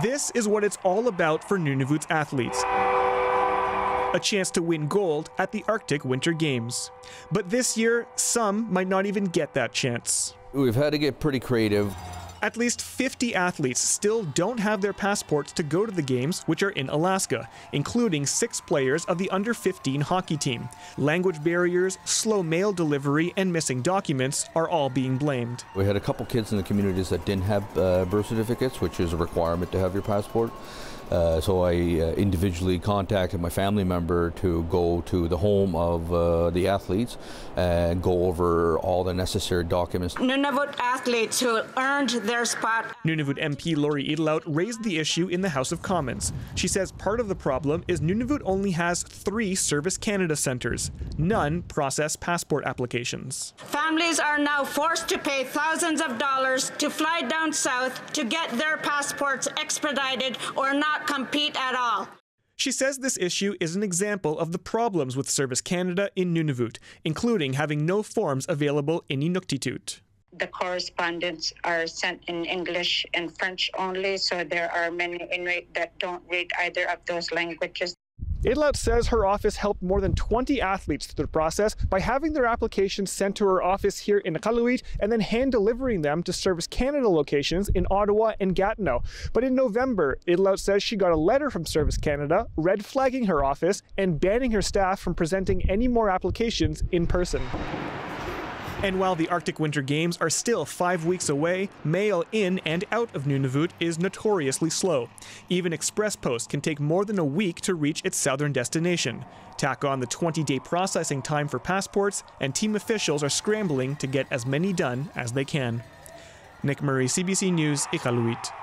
This is what it's all about for Nunavut's athletes a chance to win gold at the Arctic Winter Games. But this year, some might not even get that chance. We've had to get pretty creative. At least 50 athletes still don't have their passports to go to the games, which are in Alaska, including six players of the under 15 hockey team. Language barriers, slow mail delivery, and missing documents are all being blamed. We had a couple kids in the communities that didn't have uh, birth certificates, which is a requirement to have your passport. Uh, so I uh, individually contacted my family member to go to the home of uh, the athletes and go over all the necessary documents. Nunavut athletes who earned their spot. Nunavut MP Lori Idlout raised the issue in the House of Commons. She says part of the problem is Nunavut only has three Service Canada centres. None process passport applications. Families are now forced to pay thousands of dollars to fly down south to get their passports expedited or not compete at all. She says this issue is an example of the problems with Service Canada in Nunavut, including having no forms available in Inuktitut. The correspondence are sent in English and French only, so there are many Inuit that don't read either of those languages. Idlout says her office helped more than 20 athletes through the process by having their applications sent to her office here in Iqaluit and then hand delivering them to Service Canada locations in Ottawa and Gatineau. But in November, Idlout says she got a letter from Service Canada red flagging her office and banning her staff from presenting any more applications in person. And while the Arctic Winter Games are still five weeks away, mail in and out of Nunavut is notoriously slow. Even Xpresspost can take more than a week to reach its southern destination. Tack on the 20 day processing time for passports, and team officials are scrambling to get as many done as they can. Nick Murray, CBC News, Iqaluit.